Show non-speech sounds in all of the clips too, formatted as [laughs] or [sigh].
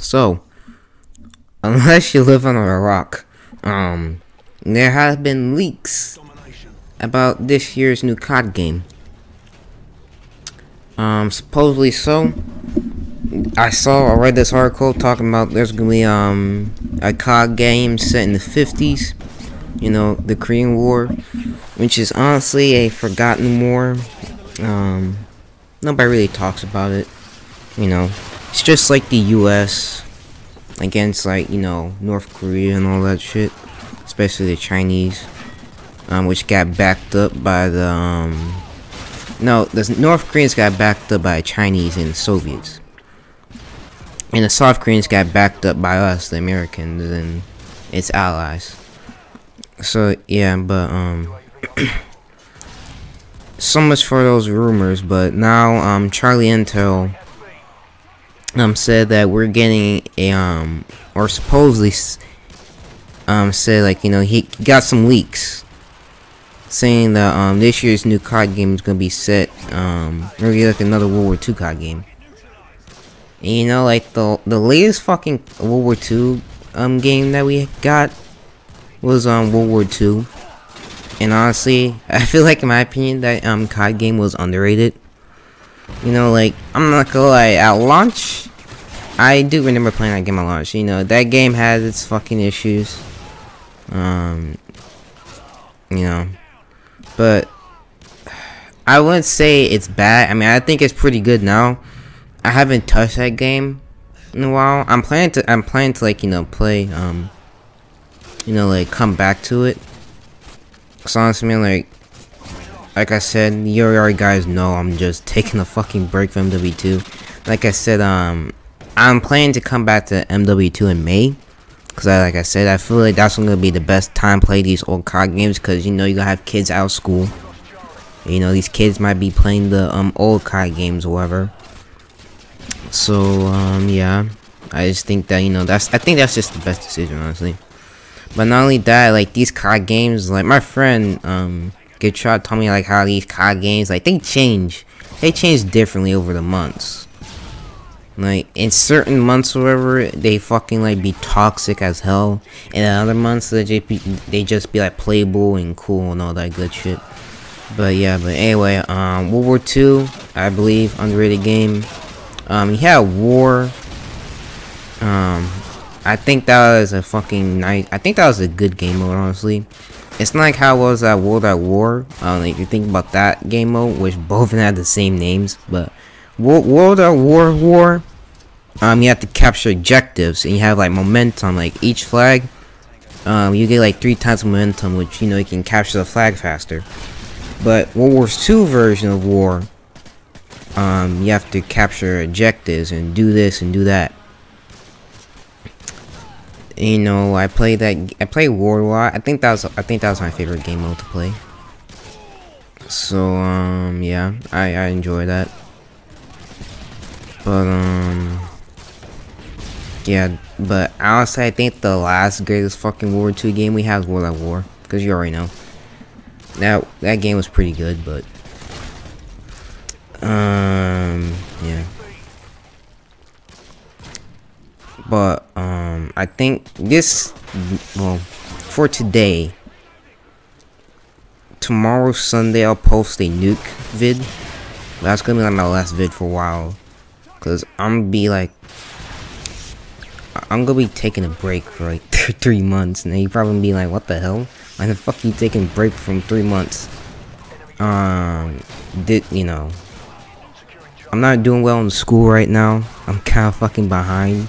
So, unless you live under a rock, um, there have been leaks about this year's new COD game. Um, supposedly so. I saw I read this article talking about there's gonna be um a COD game set in the 50s. You know, the Korean War, which is honestly a forgotten war. Um, nobody really talks about it. You know, it's just like the U.S. against like you know North Korea and all that shit, especially the Chinese, um, which got backed up by the um. No, the North Koreans got backed up by Chinese and Soviets. And the South Koreans got backed up by us, the Americans, and its allies. So, yeah, but, um... [clears throat] so much for those rumors, but now, um, Charlie Intel, um, said that we're getting a, um, or supposedly, um, said, like, you know, he got some leaks saying that um, this year's new COD game is gonna be set um, maybe like another World War II COD game. And you know, like the the latest fucking World War II um game that we got was um World War II, and honestly, [laughs] I feel like in my opinion that um COD game was underrated. You know, like I'm not gonna lie, at launch, I do remember playing that game at launch. You know, that game has its fucking issues. Um, you know, but I wouldn't say it's bad. I mean, I think it's pretty good now. I haven't touched that game in a while. I'm planning to. I'm planning to like you know play. Um, you know like come back to it. Cause honestly, like, like I said, you already guys know I'm just taking a fucking break from MW2. Like I said, um, I'm planning to come back to MW2 in May. Cause I, like I said, I feel like that's gonna be the best time to play these old COD games. Cause you know you gonna have kids out of school. You know these kids might be playing the um old COD games or whatever. So um yeah, I just think that you know that's I think that's just the best decision honestly. But not only that, like these COD games, like my friend um Good Shot told me like how these COD games like they change, they change differently over the months. Like in certain months, whatever, they fucking like be toxic as hell, and in other months they just be, they just be like playable and cool and all that good shit. But yeah, but anyway, um, World War II, I believe, underrated game. Um, he had War. Um, I think that was a fucking nice. I think that was a good game mode, honestly. It's not like how it was at World at War. Um, if you think about that game mode, which [laughs] both had the same names, but World at War War um, you have to capture objectives, and you have like momentum. Like each flag, um, you get like three times momentum, which you know you can capture the flag faster. But World War II version of war, um, you have to capture objectives and do this and do that. You know, I play that. I play World War. I think that was. I think that was my favorite game mode to play. So um, yeah, I I enjoy that. But um. Yeah, but honestly, I think the last greatest fucking World War II game we have is World at War. Because you already know. That, that game was pretty good, but... Um, yeah. But, um, I think this... Well, for today... Tomorrow, Sunday, I'll post a nuke vid. That's gonna be like my last vid for a while. Because I'm gonna be like I'm gonna be taking a break for like [laughs] three months, and you probably be like, "What the hell? Why the fuck you taking break from three months?" Um, did you know? I'm not doing well in school right now. I'm kind of fucking behind.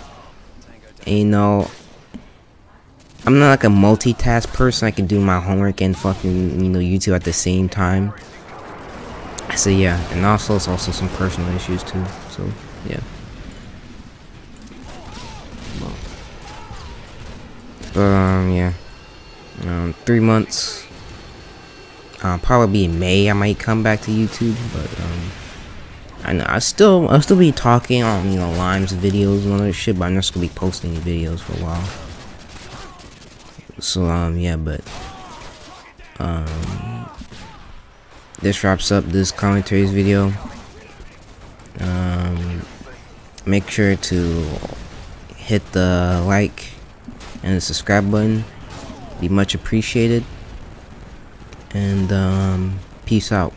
And, you know, I'm not like a multitask person. I can do my homework and fucking you know YouTube at the same time. So yeah, and also it's also some personal issues too. So yeah. But, um, yeah. Um, three months. Uh, probably in May I might come back to YouTube, but, um, I know I still I'll still be talking on you know Lime's videos and all that shit, but I'm just gonna be posting videos for a while. So um yeah, but um this wraps up this commentaries video. Um, make sure to hit the like and the subscribe button. Be much appreciated. And um, peace out.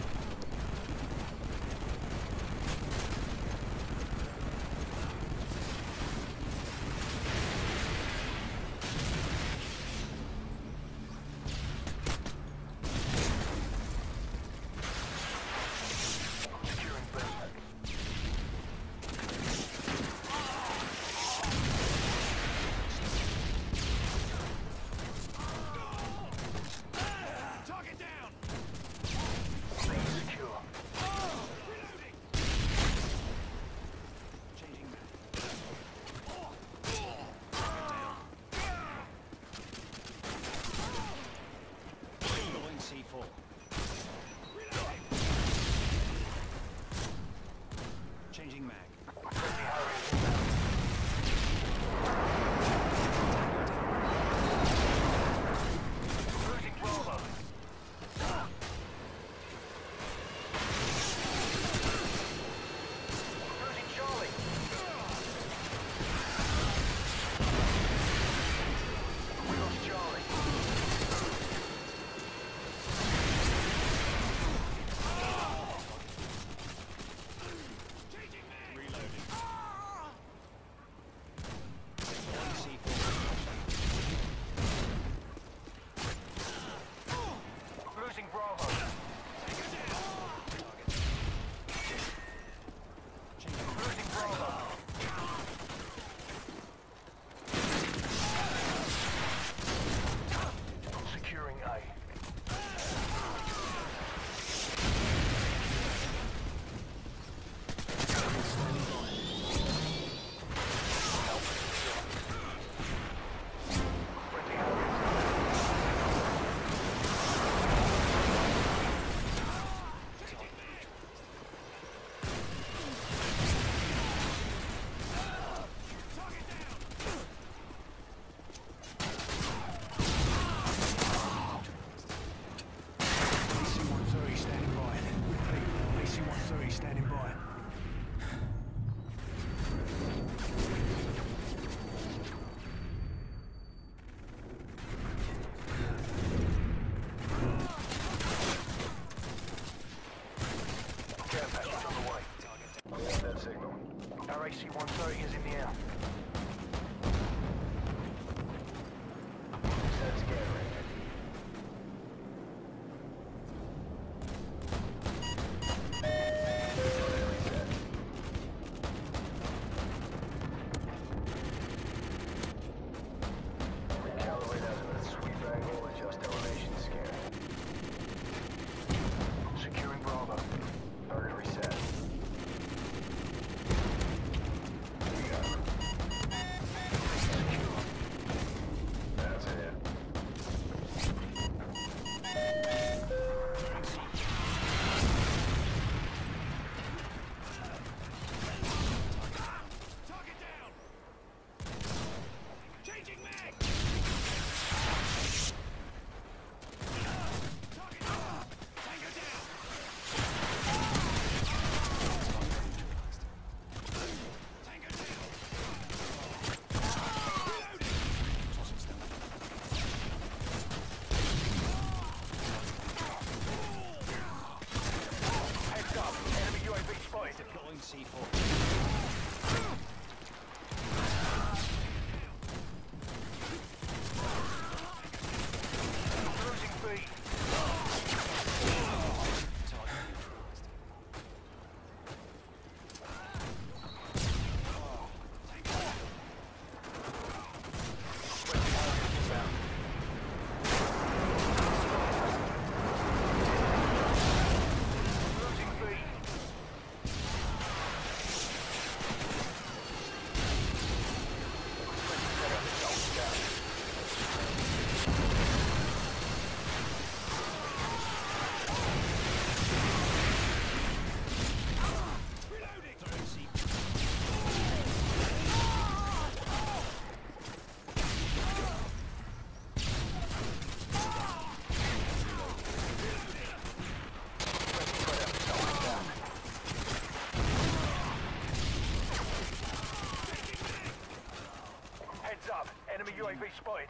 UAV spotted.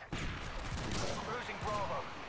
Losing Bravo.